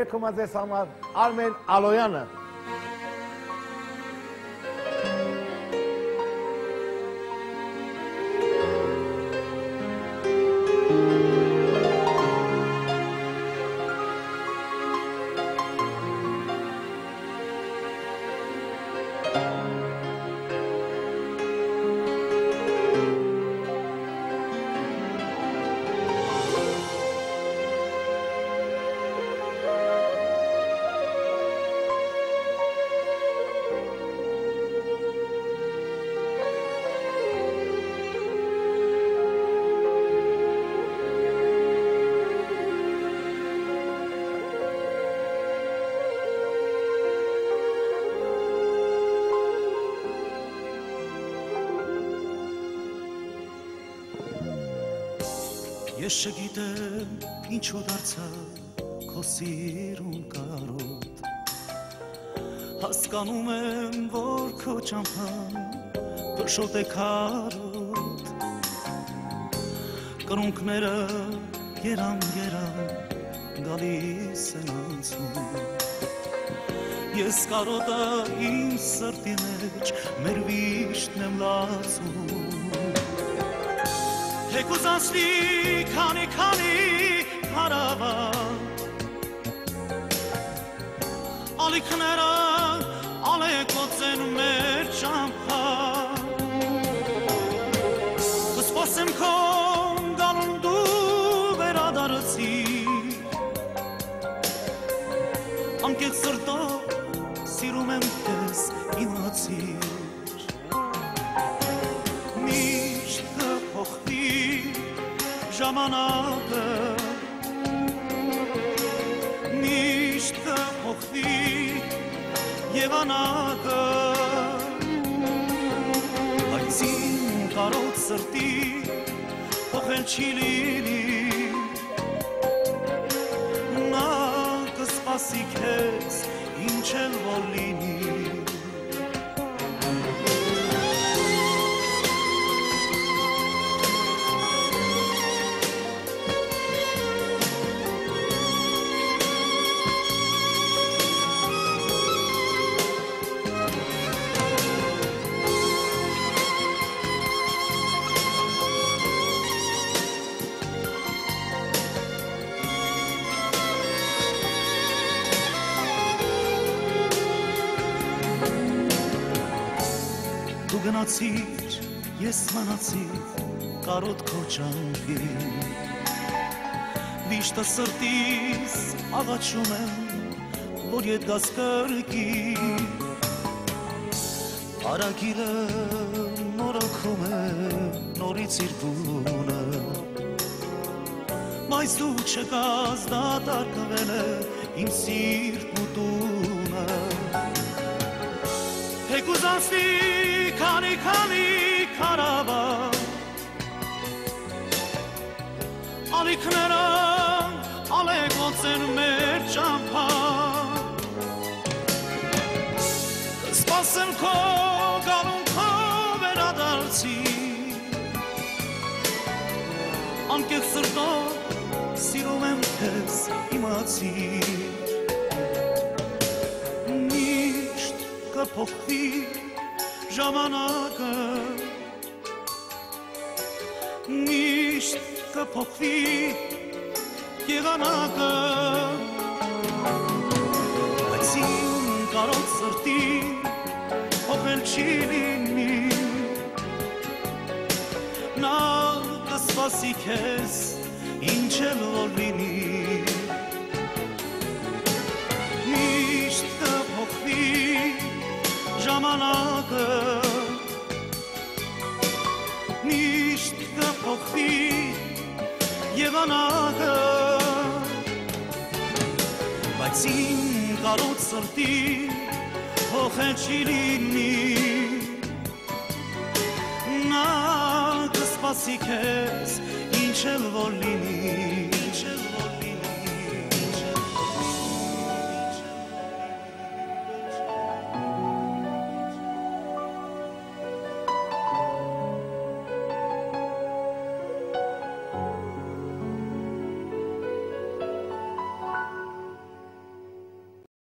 Երգում է ձեզ համար Արմեն Ալոյանը։ Ես չգիտեմ ինչու դարձա քո սիրուն կարոտ Հասկանում եմ, որ քո ճամփան կշոտ է քարոտ Կրունկները երամ երամ գալիս են անցում Ես կարոտը իմ սրտի մեջ մեր վիշտն եմ լացում Թեկուզ անցնի քանի քանի հարավա Ալիքները ալեկոց են մեր ճամփա Կսպասեմ քո գալուն դու վերադարձի Անկեղծ սրտով սիրում եմ քեզ իմացիր ժամանակը միշտ կփոխվի եղանակը բայց իմ կարոտ սրտի փոխել չի լինի նա կսպասի քեզ ինչ էլ որ լինի դու գնացիր, ես մնացի կարոտ քո ճամփի Վիշտը սրտիս աղաչում եմ, որ ետ գաս կրկի Արագիլը նորոգում է նորից իր բունը Բայց դու չկաս դատարկվել է իմ սիրտ ու տունը Թեկուզ անցնի քանի քանի քարավա Ալիքները ալեկոց են մեր ճամփա Սպասեմ քո գալուն քո վերադարձի Անկեղծ սրտով սիրում եմ քեզ իմացիր միշտ կփոխվի ժամանակը միշտ կփոխվի եղանակը բայց իմ կարոտ սրտի փոխել չի լինի նա կսպասի քեզ ինչ էլ որ լինի եղանակը բայց իմ կարոտ սրտի փոխել չի լինի նա կսպասի քեզ ինչ էլ որ լինի ինչ էլ